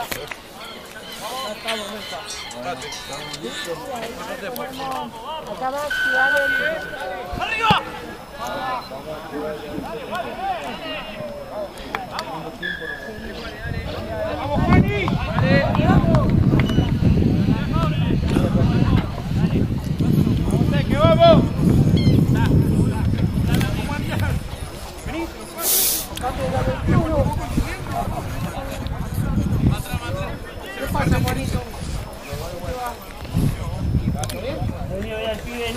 Venido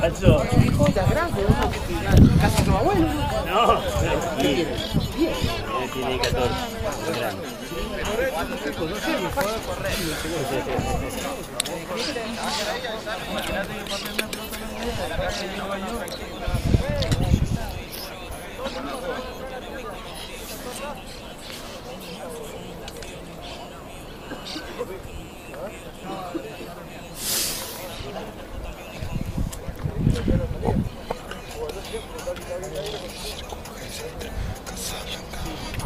reaparecido. Pacho. Casi tu abuelo. No, tiene 14. Grande. Flexión.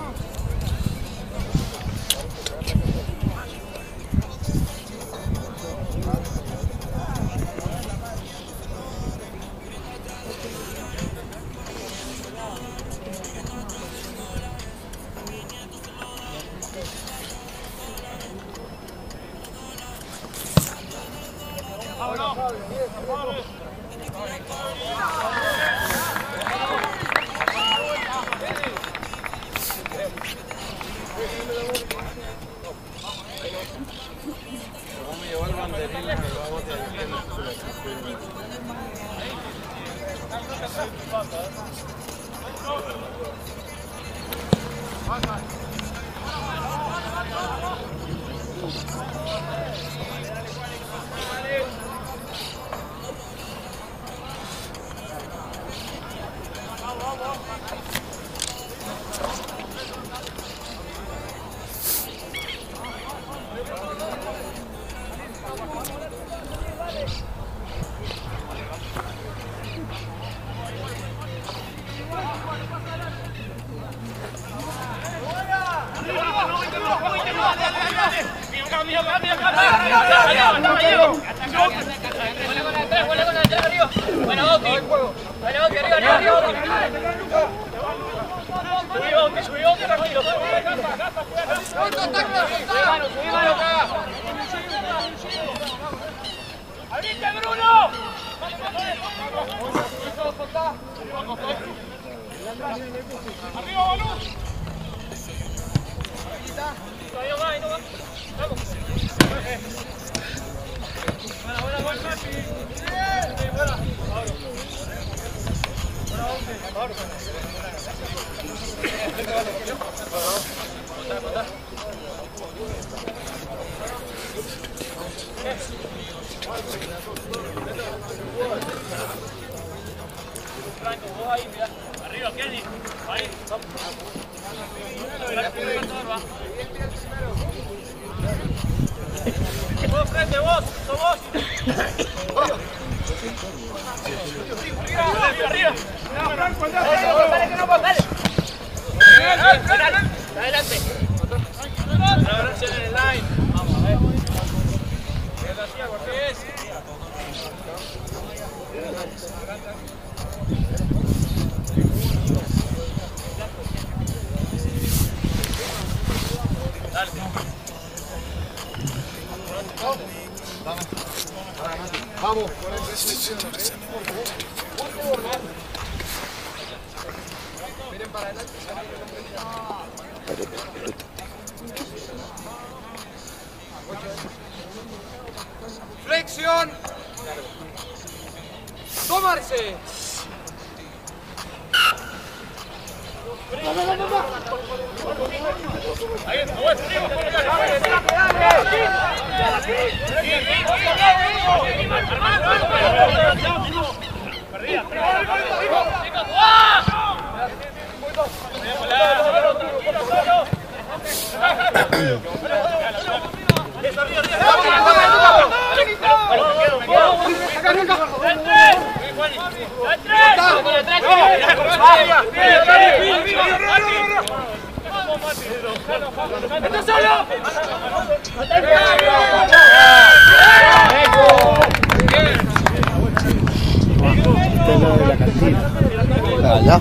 Allá.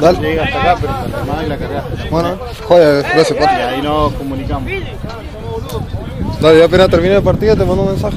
Dale. Llega hasta acá, pero hasta la y la cargaste. Bueno, joder, gracias, Y ahí nos comunicamos. Dale, ya apenas termine el partido te mando un mensaje.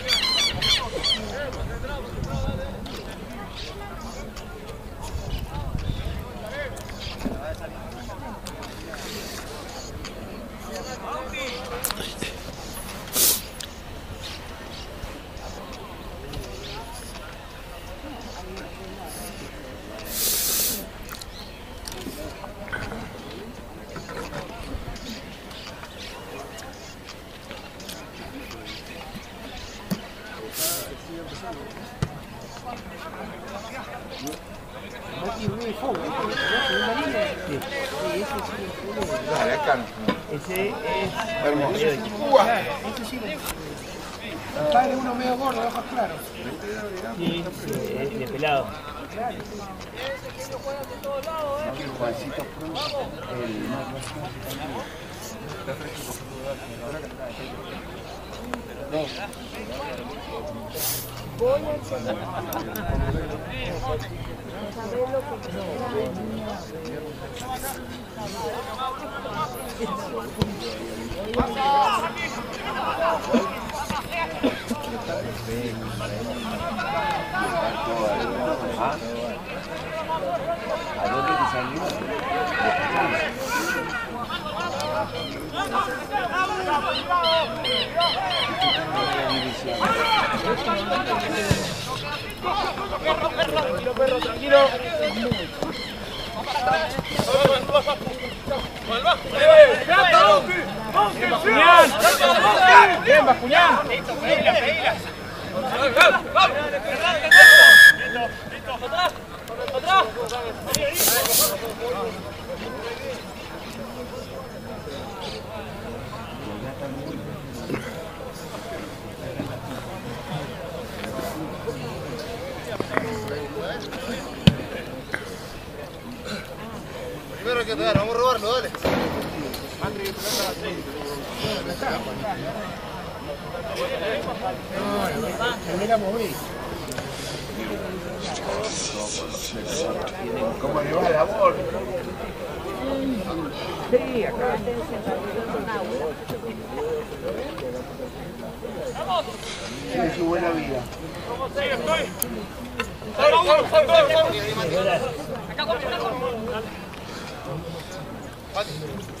¿Cómo le va la bola? Sí, acá. Tiene su buena vida. Vení, vení.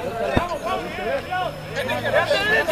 la tuviste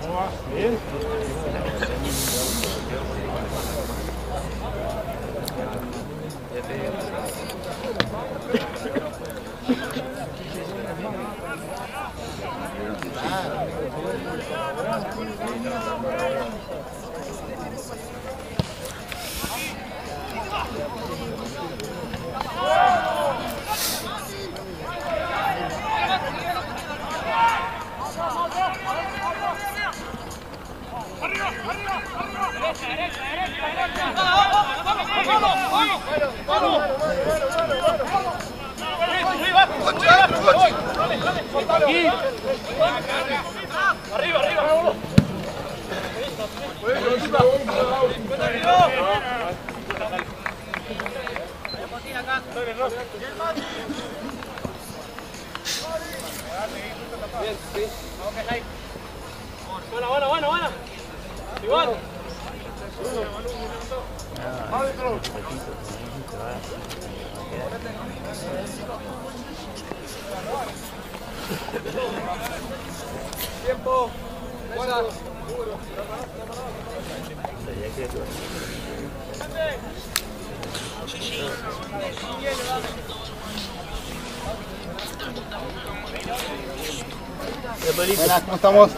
¿cómo estamos?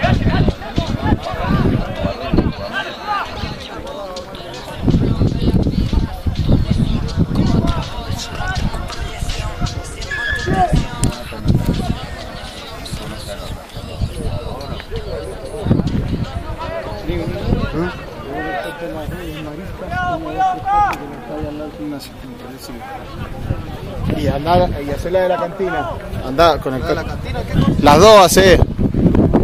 Gracias. ¡Arriba! Y hacer la de la cantina. Anda, conectar. Las dos hace.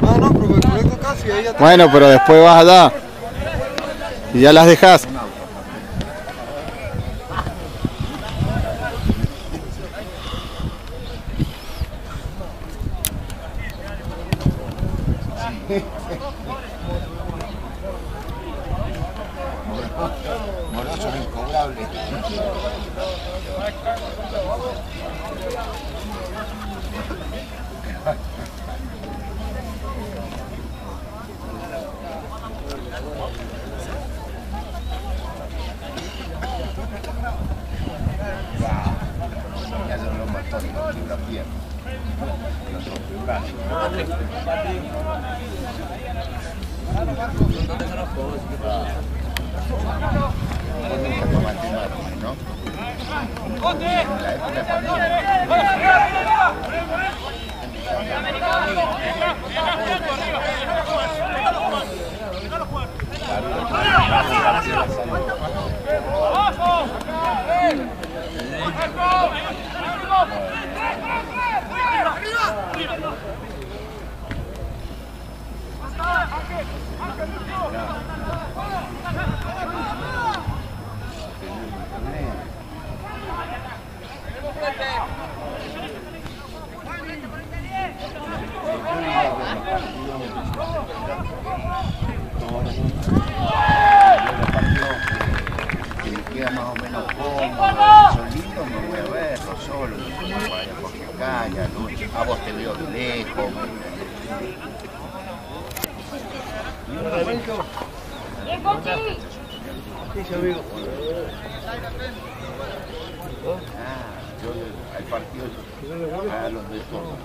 Ah, no, pero me conecto casi, ahí ya está. Bueno, pero después vas allá. Y ya las dejas. Moros son incobrables. Ya se lo mató y lo quiebra pierna. Lo rompe brazo. Nunca tomaste mate, ¿no? En la época de pandemia. que le queda más o menos cómodo, solito me voy a verlo solo, no vaya porque calla, ¿no? a vos te veo de lejos. Ah, yo al partido a los de todos.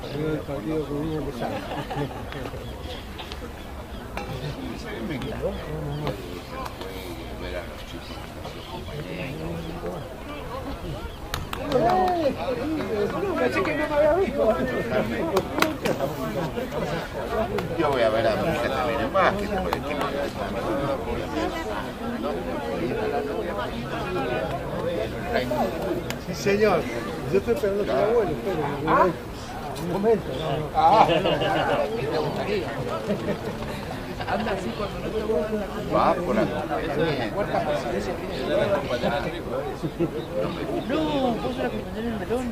Venga. Ver a los chicos, a los compañeros. Yo voy a ver a mi hija también en más, que que me Sí, señor. Yo estoy esperando que el abuelo, espere. Un momento. Va por la. No, vos la acompañás en el melón.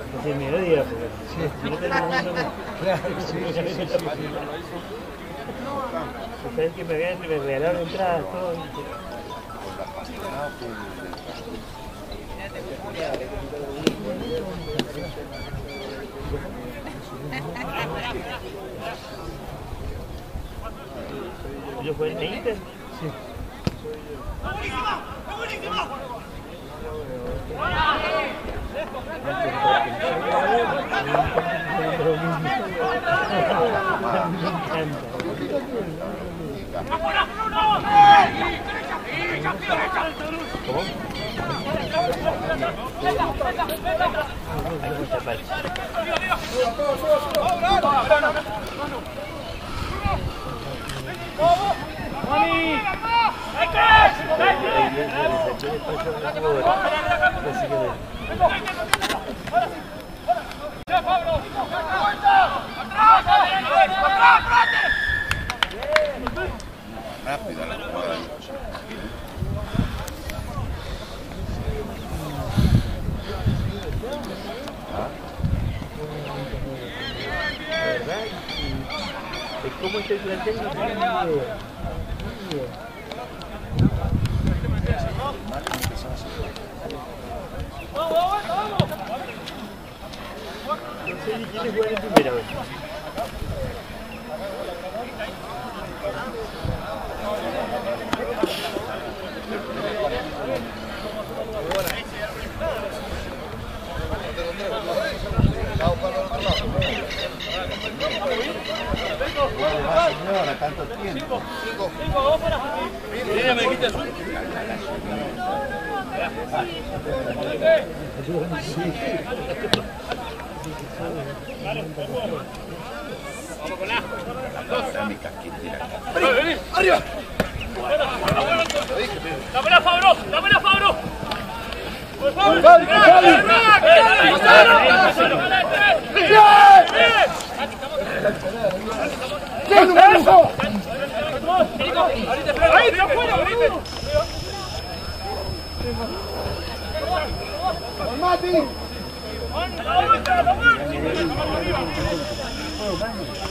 Sé, mediodía, porque si no tenemos uno. Claro, sí, sí, sí, sí, sí. Ustedes que me, vean, me regalaron entradas, todo. ¿Yo fue en Inter? Mami! Rápida la tengo ni idea. Ni idea. No sé ni quiénes juegan en primera vez. Señora, tanto tiempo. Dame. ¡Dámela, Fabro! ¡Dámela, Fabro! ¡Ahí, de afuera, Bueno, vamos.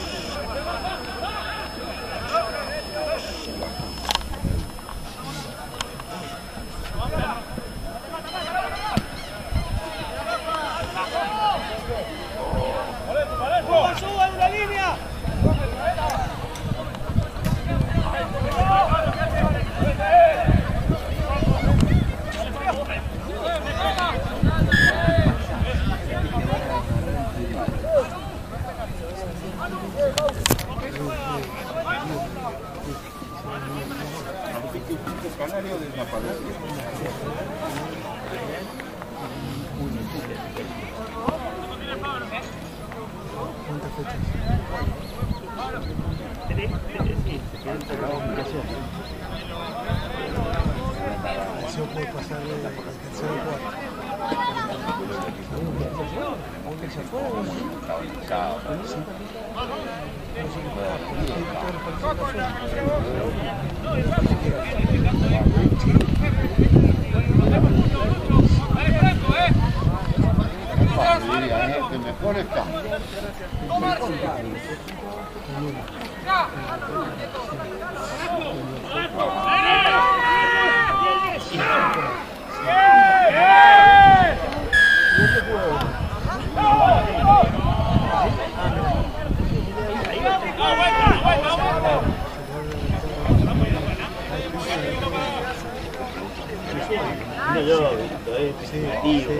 Es positivo.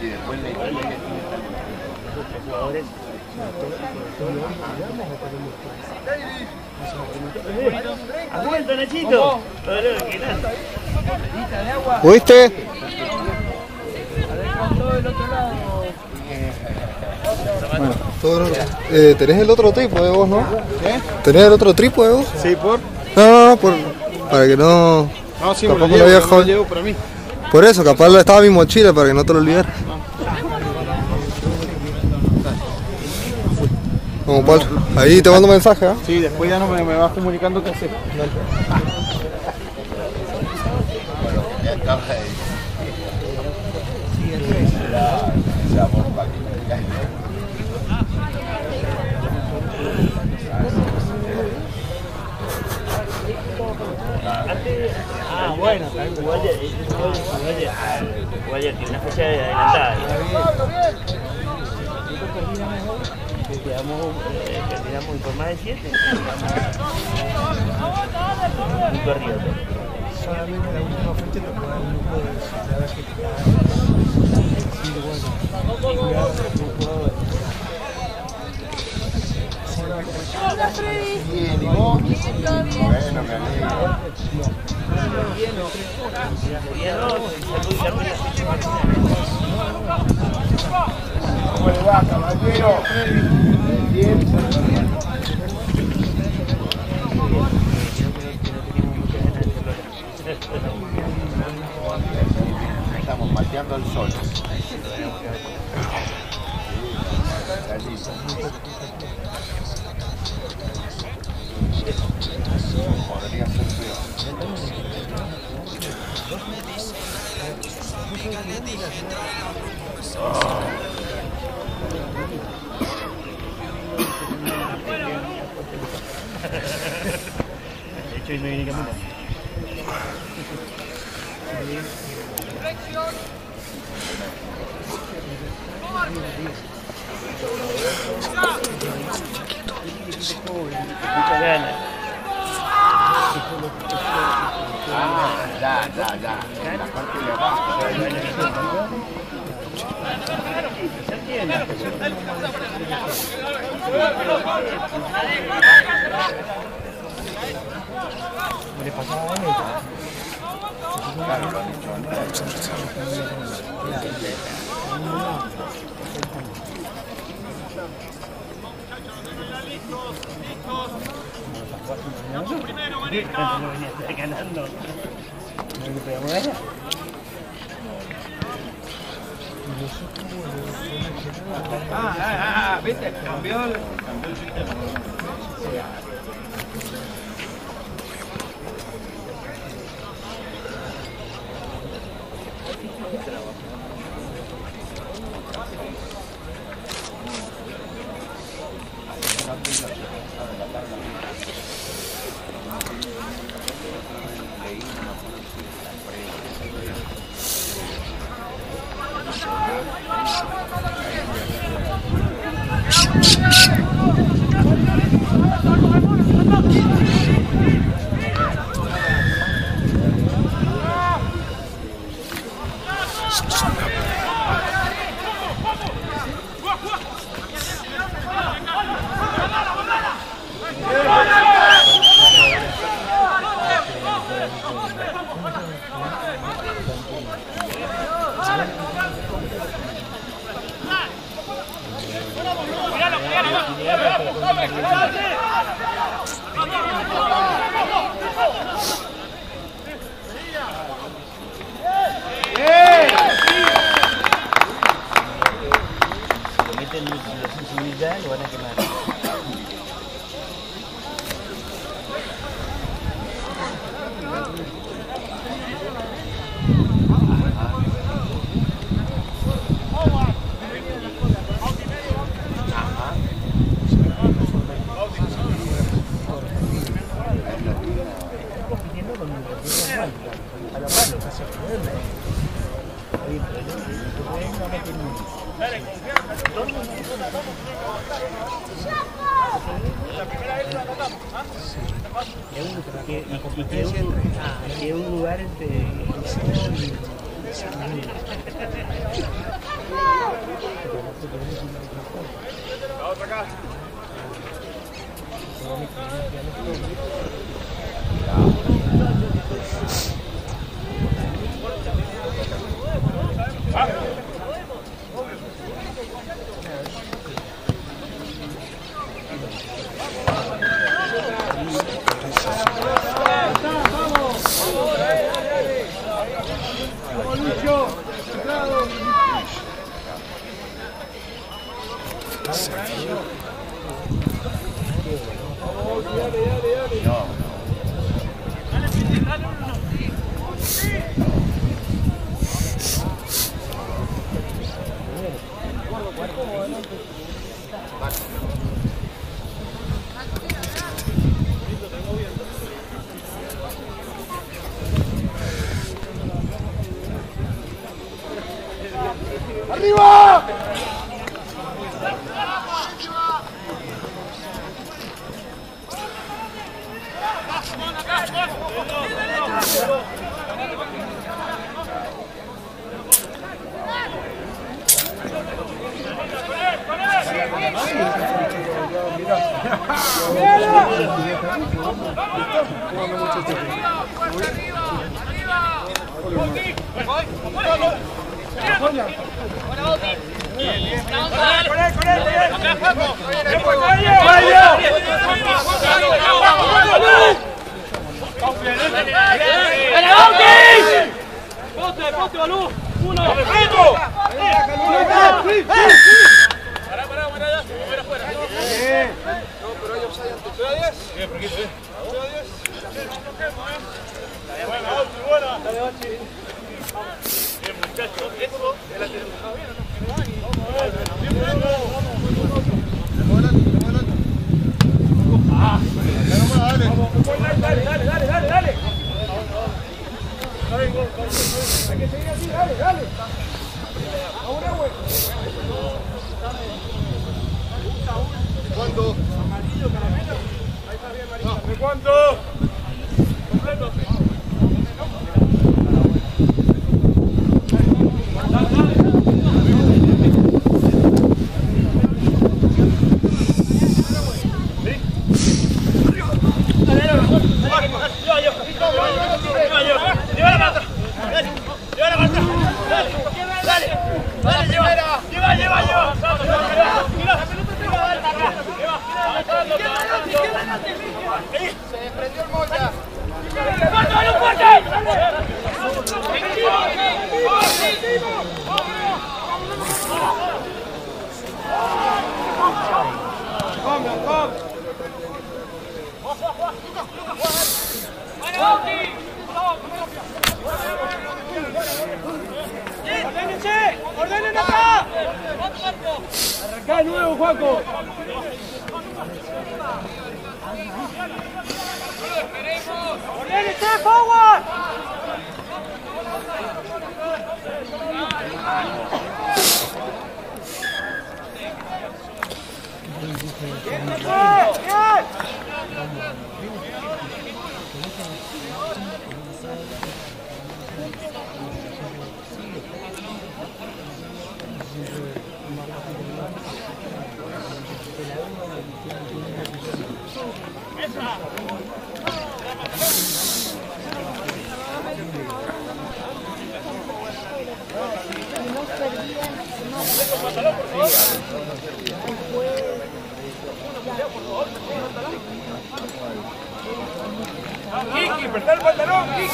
Y después Los jugadores. Bueno, todo, eh, tenés el otro trípode vos, ¿no? ¿Tenés el otro trípode vos? Sí, por. No, no, no, por, para que no... No, sí, me lo llevo, había me lo jod- llevo para mí. Por eso, capaz lo- estaba en mi mochila para que no te lo olvidaras. Como Pablo. Ahí te mando mensaje, ¿ah? Sí, después ya no me, me vas comunicando qué hacer. Ah, bueno, igual ya, igual, igual ya, igual ya tiene una fecha adelantada. Quedamos, eh, por más de 7. Punto arriba. Solamente la última fecha te un grupo de ciudades que te Sí, bueno. Cuidado. Bien, ¿y vos? Bueno, me alegro. Estamos mateando el sol. De hecho, hoy no venía ganando. Ah, ah, ah, viste, cambió el, cambió. De nuevo, Juaco. ¡Ordénense, forward! ¡Bien, bien! Kiki, presta el pantalón, Kiki.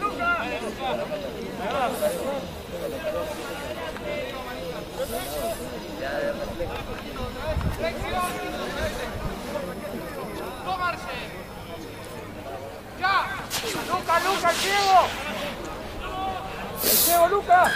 ¡Luca, Luca, el ciego! ¡El ciego, Luca!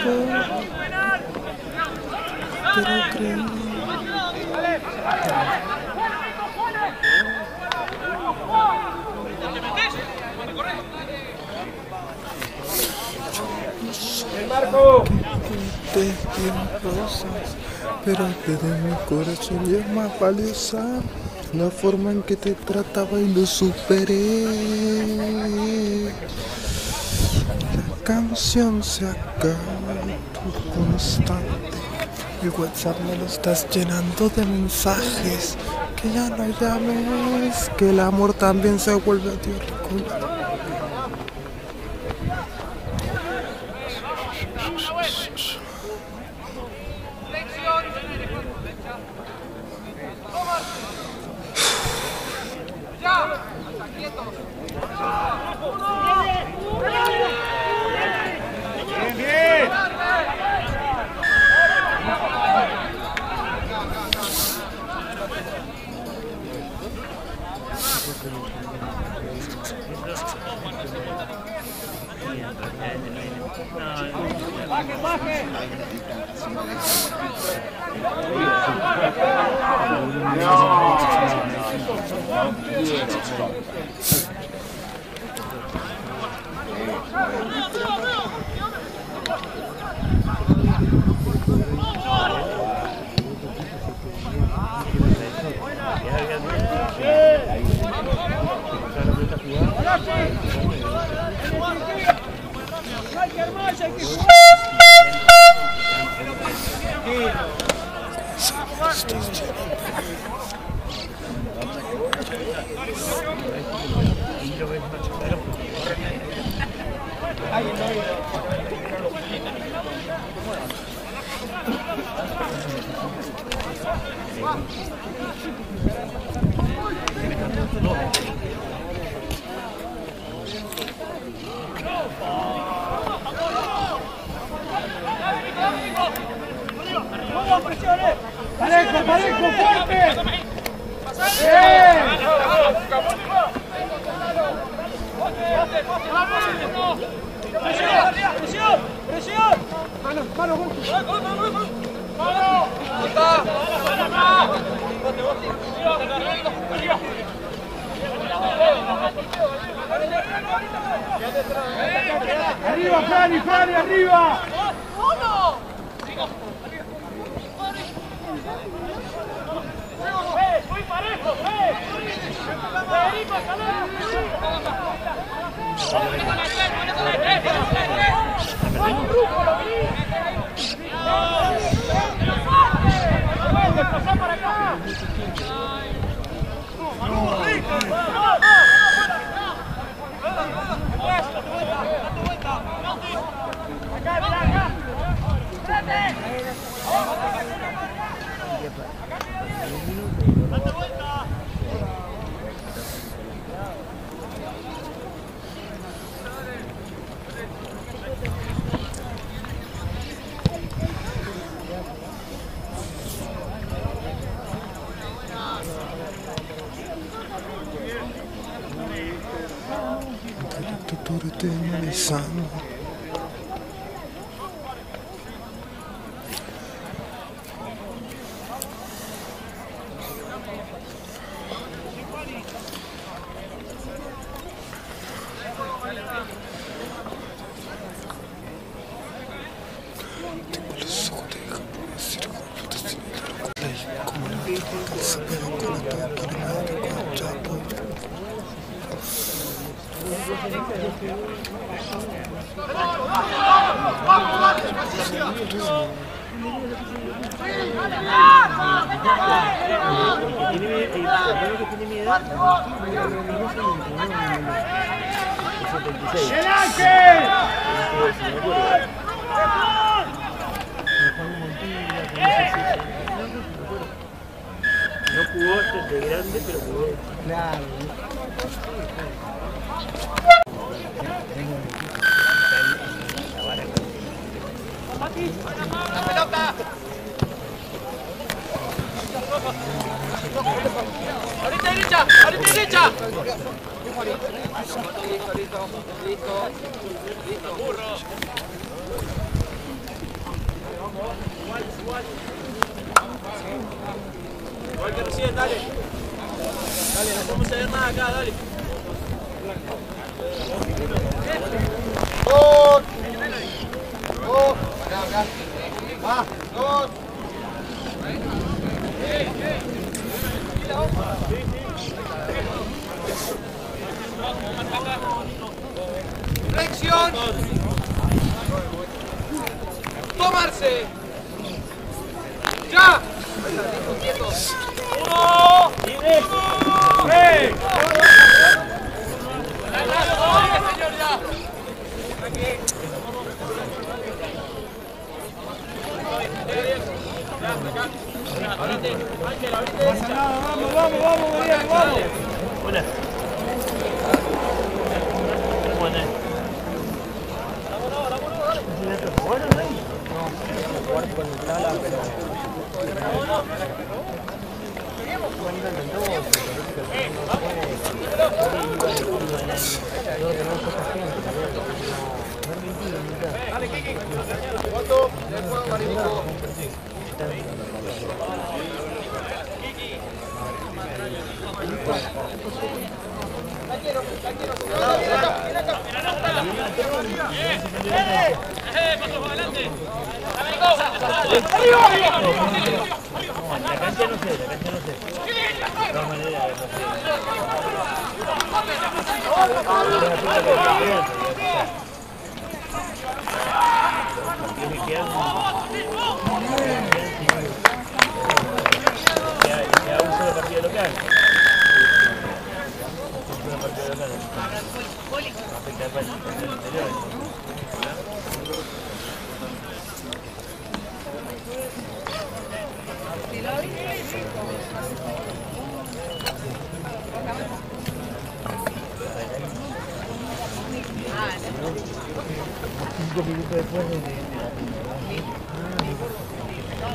Too much Te tiene rosas, pero que de mi corazón y es más valiosa la forma en que te trataba y lo superé. La canción se acaba, constante. Mi WhatsApp me lo estás llenando de mensajes. Que ya no llames, que el amor también se vuelve aterrícola. Flexión. Tomarse. Ya. Quietos. Bien, bien. Parejo, parejo. Arriba, Fani, Fani, arriba. Muy parejo, Federico, para acá. Acá, mira, tombent de mes cendres. Igual que recién, dale. Dale, no podemos hacer nada acá, dale. ¡Flexión! ¡Tomarse! ¡Ya! ¡Uno! ¡Tres! señor, ya! Vamos, vamos, vamos, vamos. La cancha no sé, la cancha no sé. De todas maneras, no sé. Tiene que quedar un... Queda- queda un solo partido local. Un solo partido local. Afecta al partido anterior. Cinco minutos después de...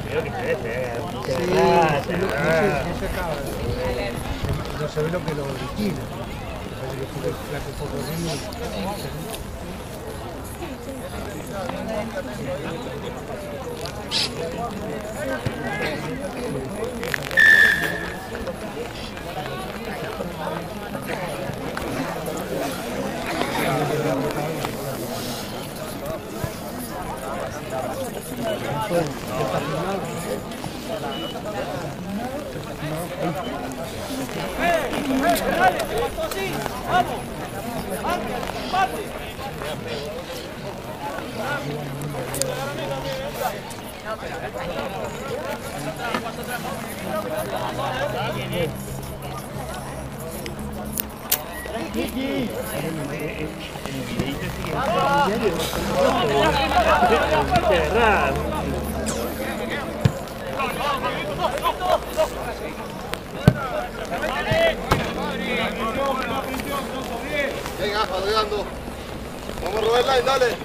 Que ve, no, se ve. lo que lo origina. Fue el flaco poco de De verdad. Venga, jodegando. Vamos a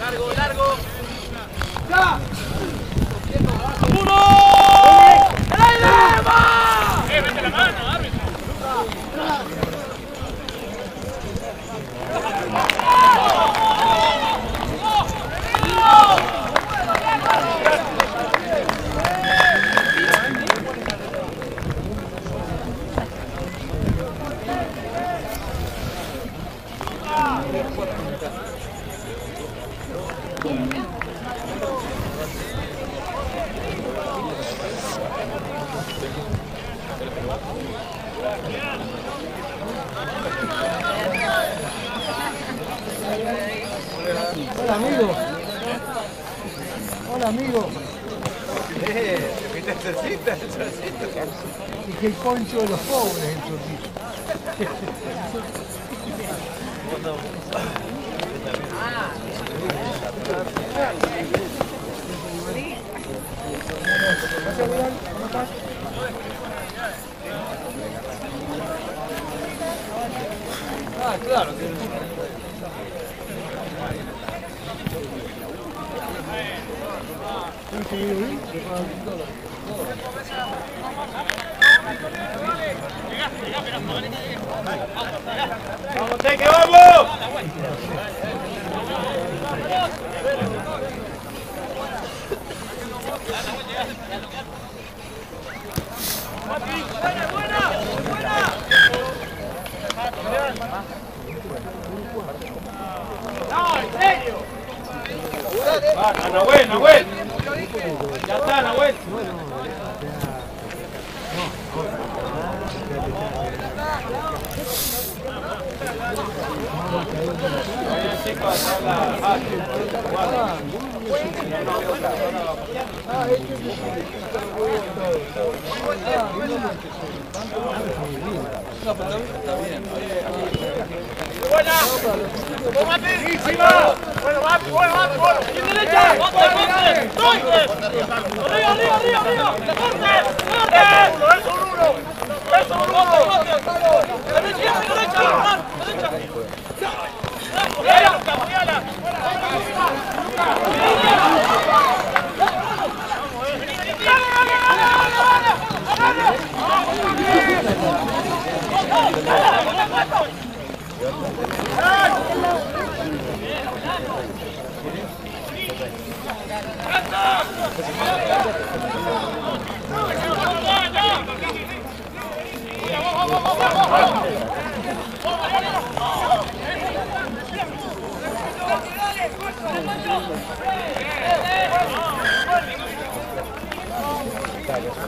Largo, largo. ¡Ya! ¡Uno! Hola, amigo. Hola, amigo. Y que el poncho de los pobres, el solcito. Ah, claro. ¡Vamos, Teque, vamos! ¡Buena, buena! ¡Buena! ¡No, en serio! Ah. Ya está, Nahuel. ¡Buena! ¡Tómate! ¡Buenísima! ¡Bueno, va, bueno, va, bueno! ¡Y derecha! ¡Corte! ¡Arriba, arriba, arriba, arriba! ¡Corte! ¡Eso un uno! ¡Eso un uno! ¡Derecha, derecha! ¡Derecha! 네, 네, 네. ¡Vamos!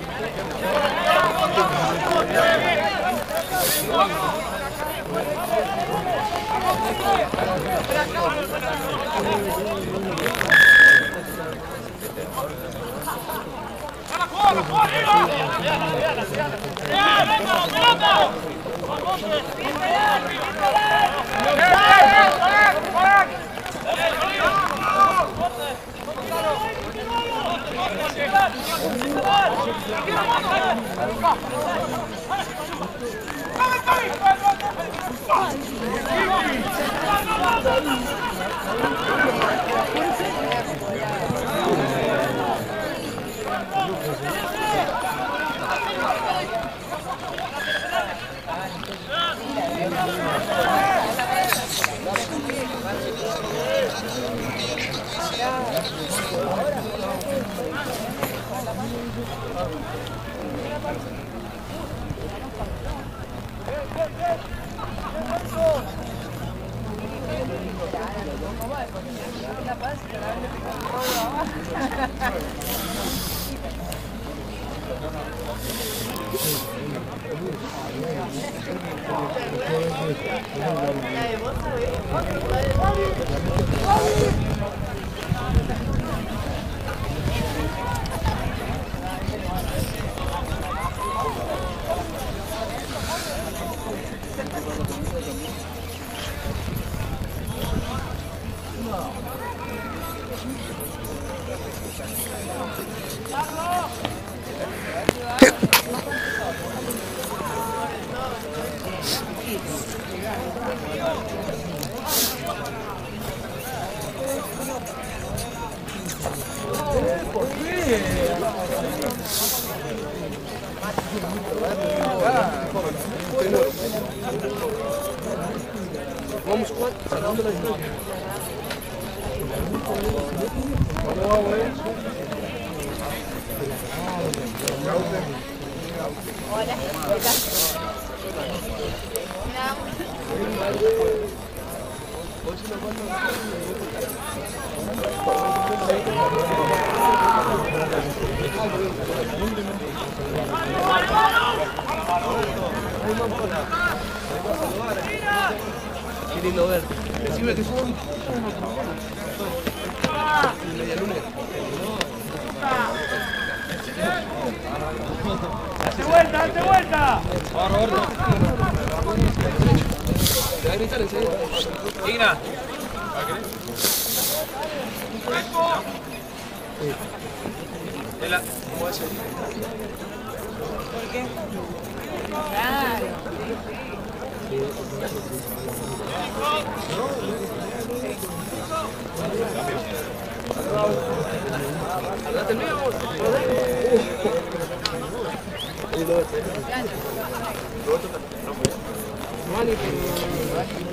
La tenemos.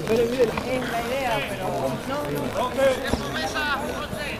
Pero miren. Es la idea, pero. No, no. ¡Su mesa! ¡José!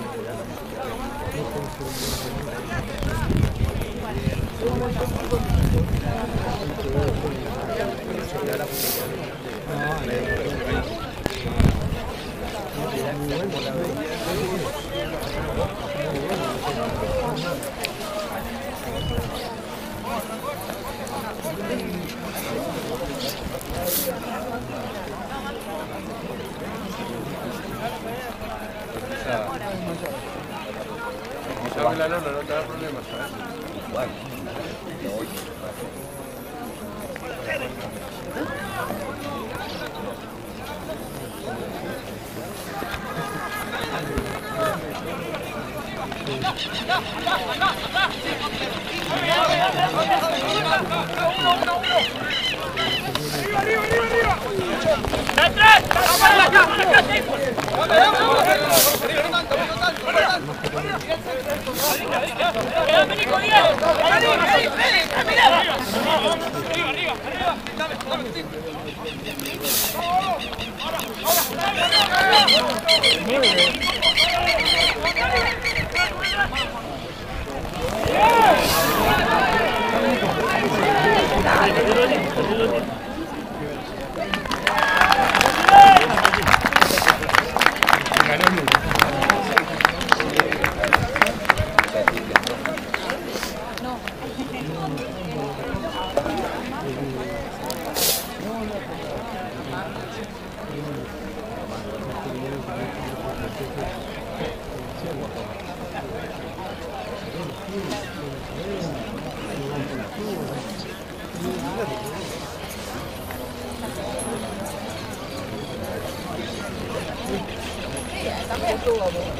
te da problemas, ¿sabes? 듯? arriba, arriba, arriba! ¡Vamos ¡Vamos, vamos, arriba, ¡Arriba, arriba! ¡Arriba, arriba! arriba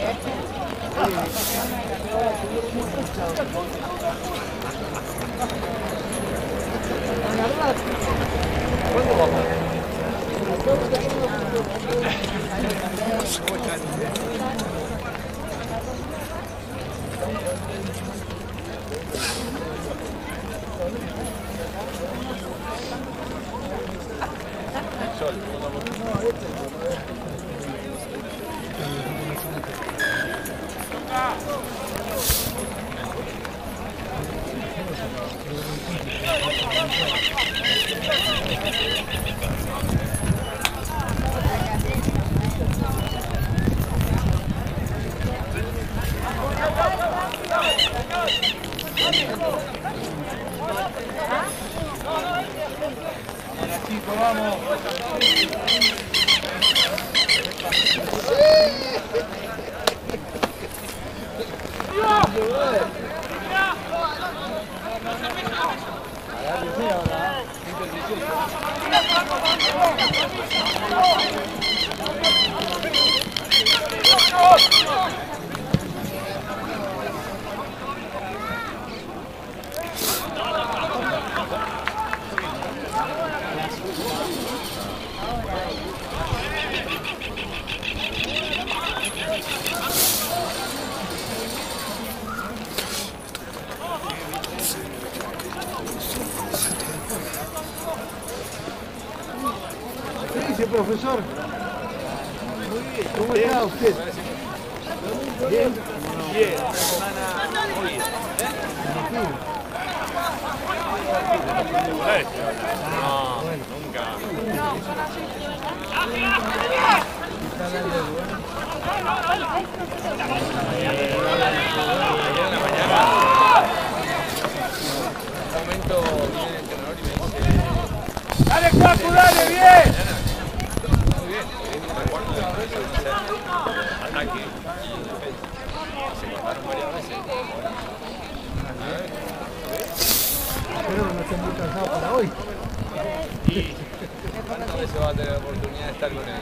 哎，啊。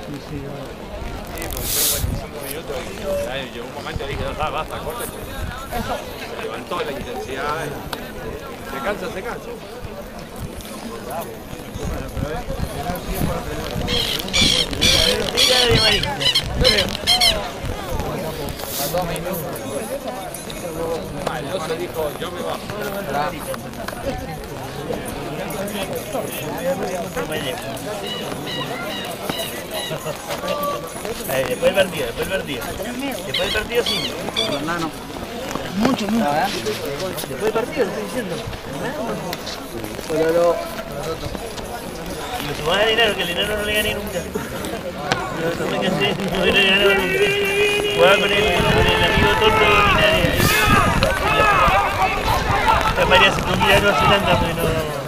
Sí, sí, son 45 minutos y llegó un momento y dije, ah, basta, corte. Se levantó la intensidad. Se cansa, se cansa. Ah, oso dijo, yo me bajo. Eh, después del partido, después del partido. Después del partido sí. Mucho, mucho. Después partido, estoy diciendo. Y lo sumaba de dinero, que el dinero no le gané nunca. No, no no le gané nunca. Jugaba con el, con el amigo Torto Linares. La María se ir a Nueva Zelanda, porque no... El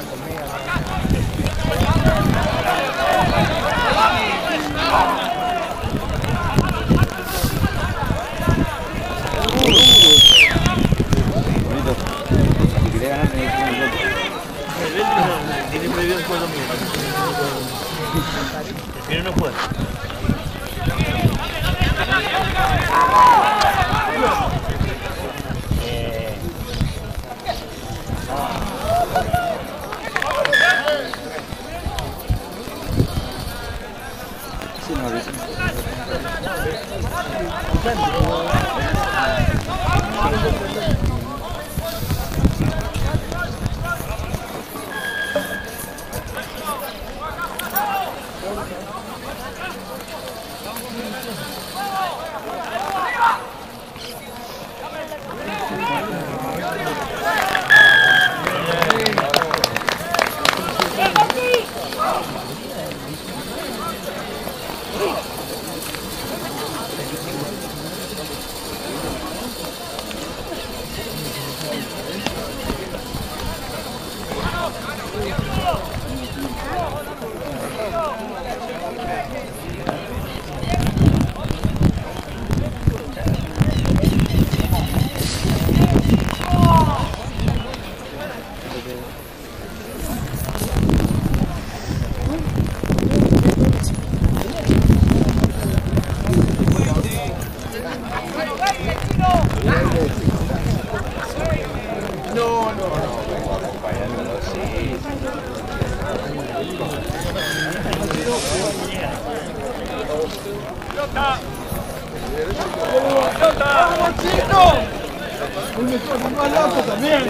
Belgrano no, tiene prohibido el juego también. Prefiero no jugar. Thank you. pelota. ¡Pelota! Chino! más lazo también!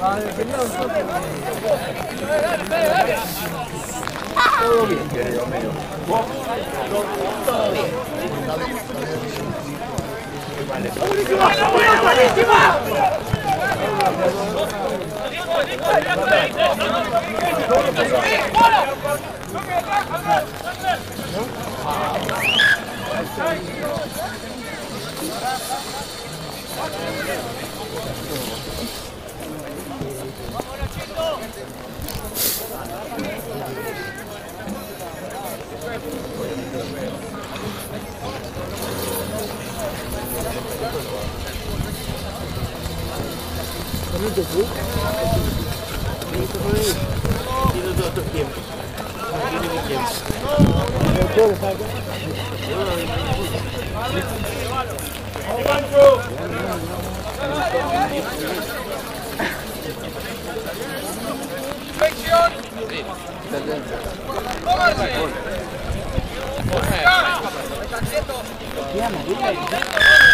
Vale, dale. Todo bien, querido mío. Todo bien. Vamos, Chito! Muito bom. Muito bom. Tira do outro tempo. Tira do tempo. Eu estou, sabe? Vamos, Vamos, Vamos.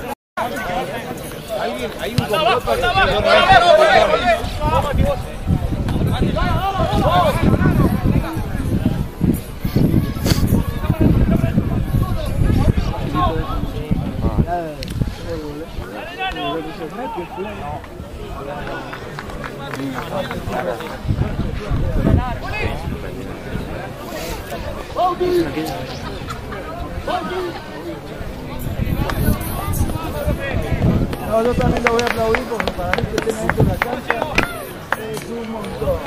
Anda abajo, anda abajo, anda abajo, No, yo también lo voy a aplaudir porque para mí que estén adentro de la cancha es un montón.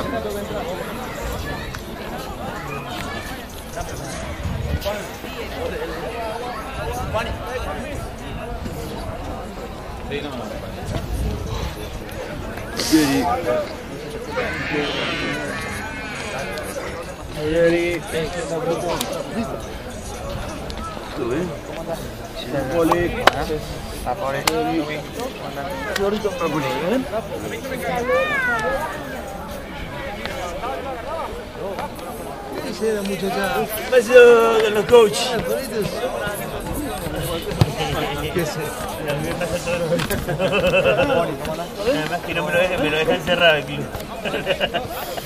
Rápido. Dice la muchacha. ¿Qué pasó con los coaches? ¿Qué sé? A mí me pasa todos los Además que no me lo dejan, me lo dejan cerrado el club.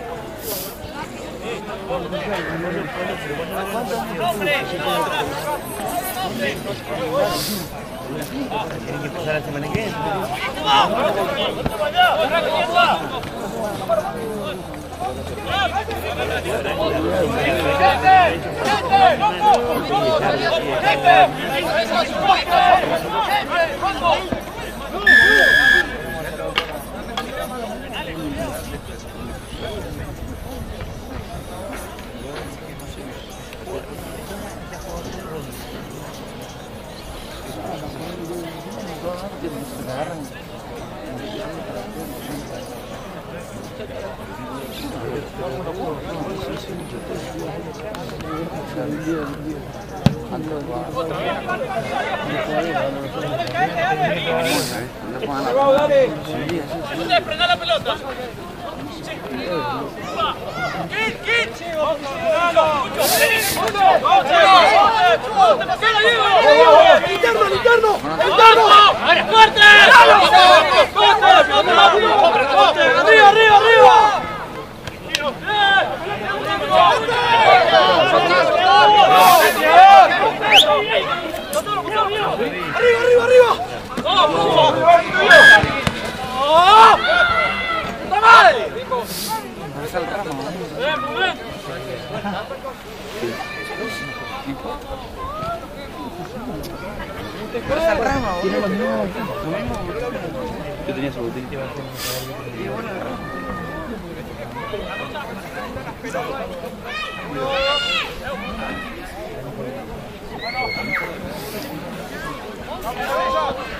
Tienen que empezar la semana que. ¡Prenda la pelota! ¡Kit, kit! ¡Interno, ¡Arriba, arriba, arriba! ¡Arriba,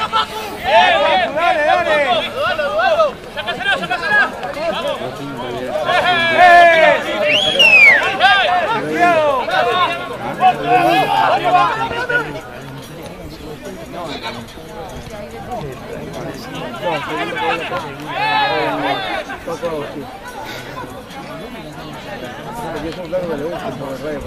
arriba! ¡Vamos! Bien. Yo tenía su botella.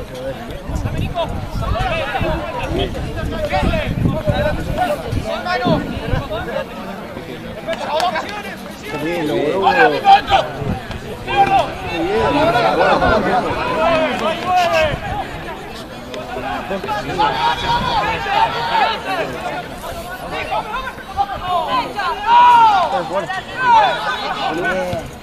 ¡Dale, dale!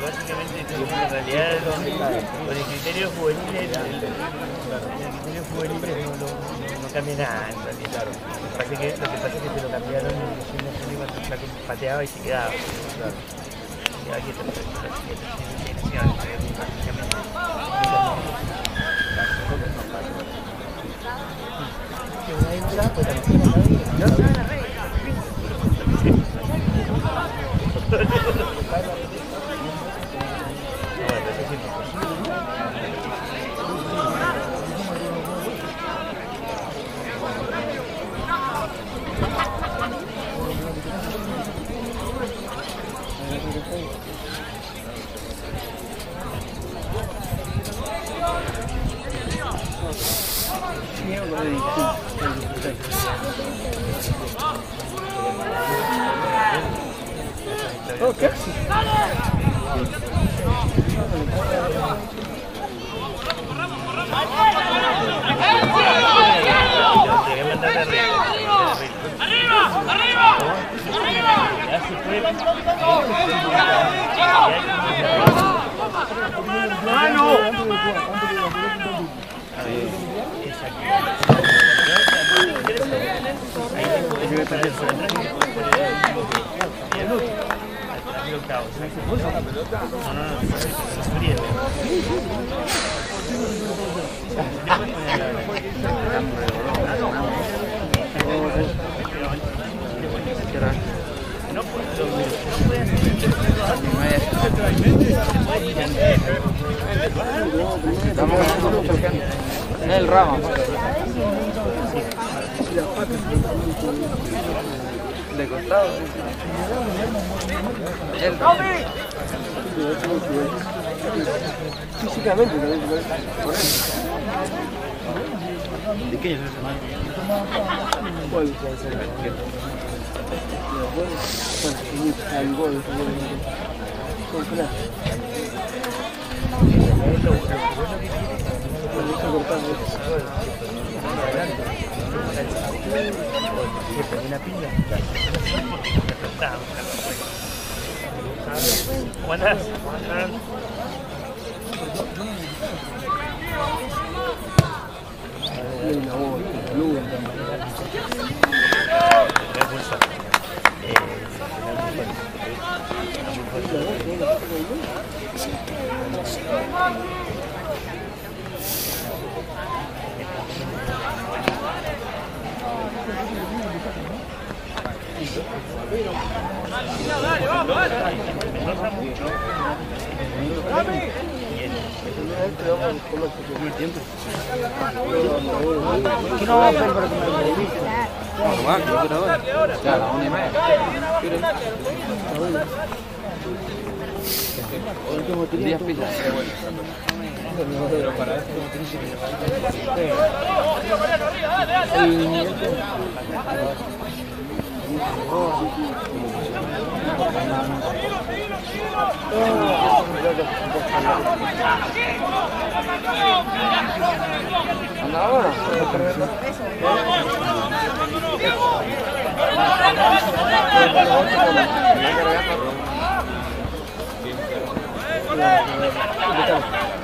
básicamente en realidad con el criterio juvenil el, el, el criterio juvenil no También nada, en realidad. Lo que pasa es que, se lo cambiaron y que pateaba y se quedaba. Pues con flash. Gracias.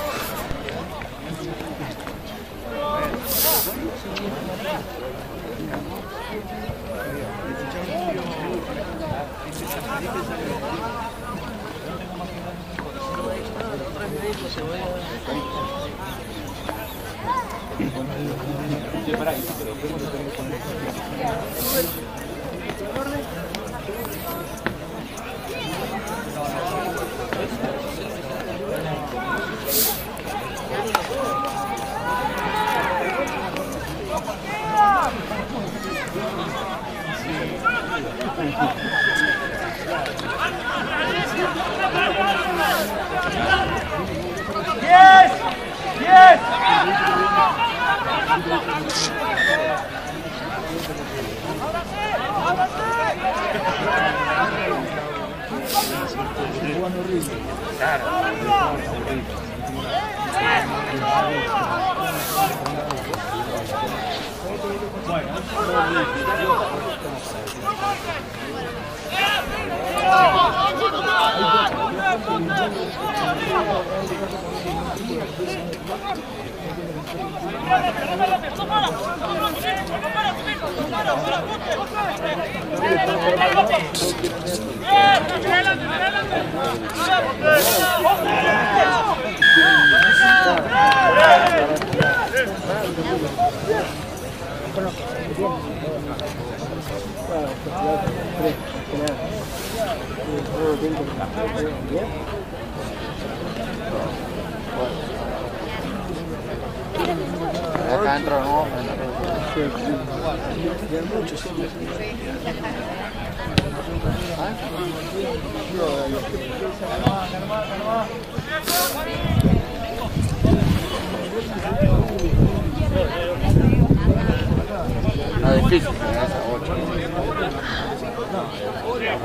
Pizzas. Yes! Yes! Claro, ¿Cómo andan? ¿Todo bien? ¡Diez! ¡Diez! Acá entra no, Está difícil llegar a esa.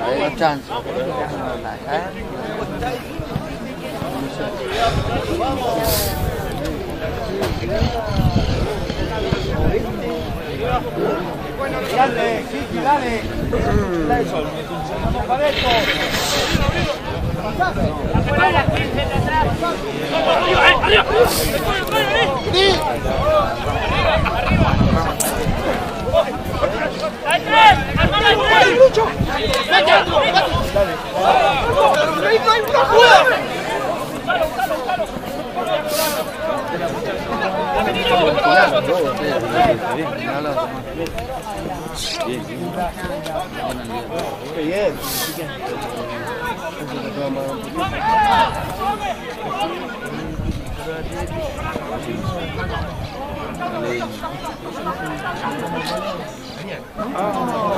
Hay una chance. ¿eh? Dale, Kiki, dale. Dale ¡Lucho! Sol. Vamos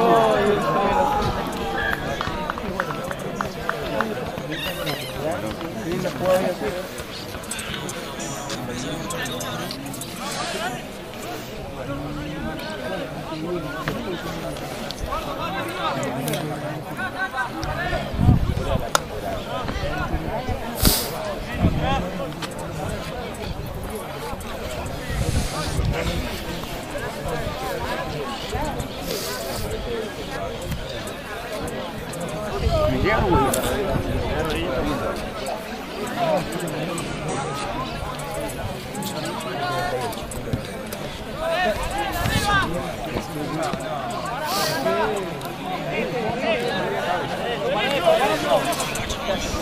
para adentro.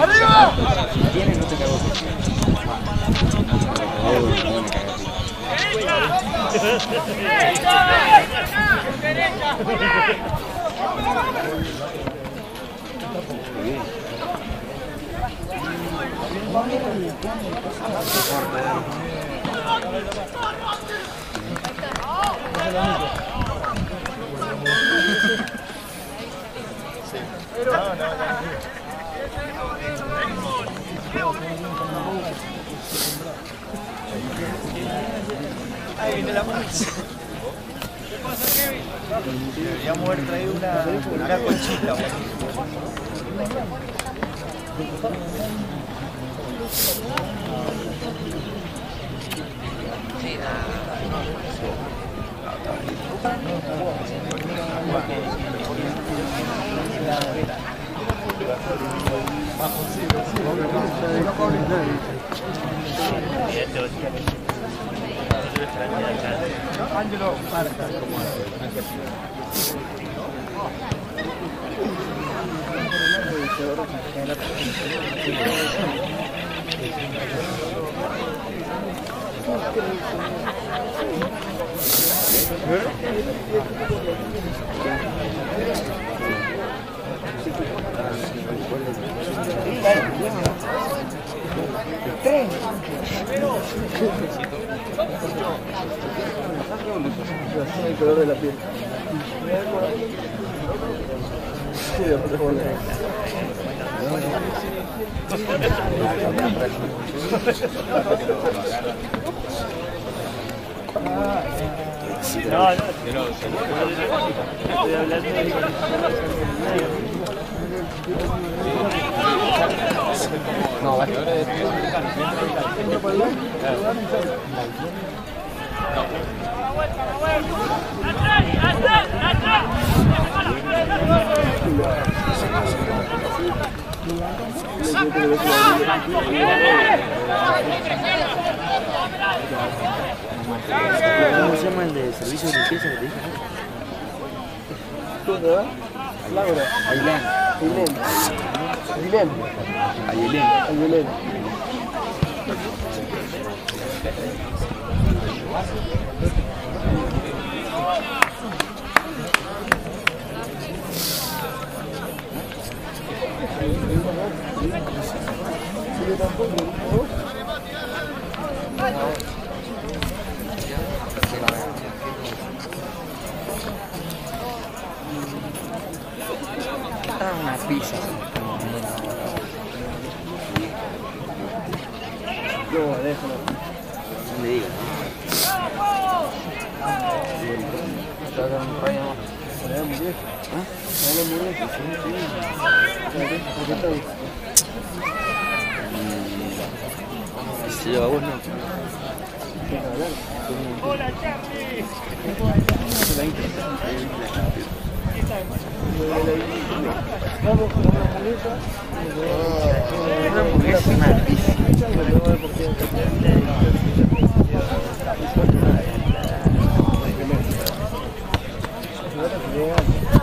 ¡Arriba, Ay, de la ¿Qué pasa, Kevin? Deberíamos haber traído una, una conchita, güey. 啊！El color bola. No, no, estoy hablando de ¿Cómo se llama el de servicio de limpieza que te dije? ¿Dónde va? Laura. Ailén. Ailén. Ailén. Ailén. Ailén. una pizza. No, déjalo. No le digas. Te va a dar un rayo más. Para la hamburguesa. ¿Ah? Para la hamburguesa, sí, sí. ¿Por qué está ahí? Y se lleva vos, no. Hola, Charlie.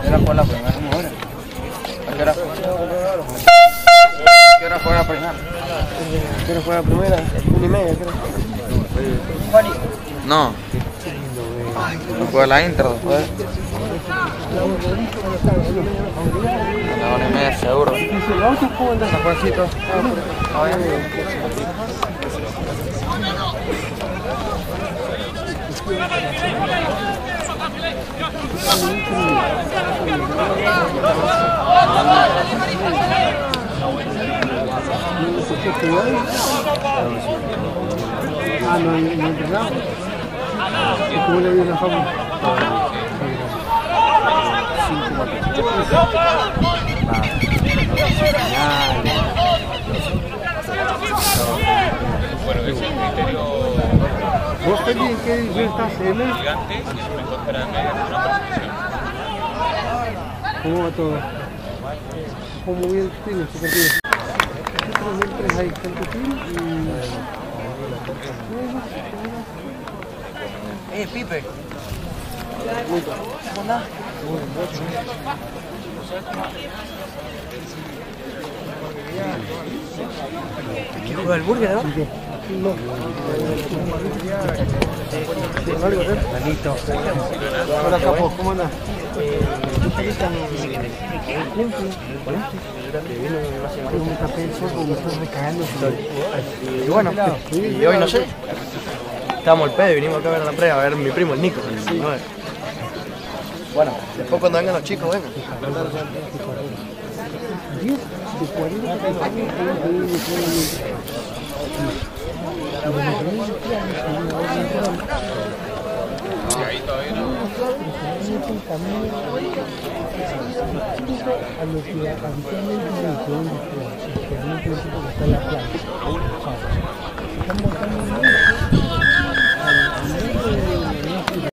Era por primera hora. ¿A qué hora fue? ¿Qué hora fue fue y. No. No fue la intro después. A la hora y media seguro. No, no entrenaba. ¿Y cómo le dio la fama? Bueno, es el criterio ¿Vos, Feli, en qué? ¿M? gigante es. ¿Cómo va? ¿Cómo bien tiene este partido? Eh, Pipe. ¿Qué juega el burger, no? Manito. Hola, capo, ¿cómo el recagando. Y bueno, y hoy no sé. Estábamos al pedo y vinimos acá a ver la prueba, a ver mi primo, el Nico. el nueve. Bueno, después cuando vengan los chicos, vengan.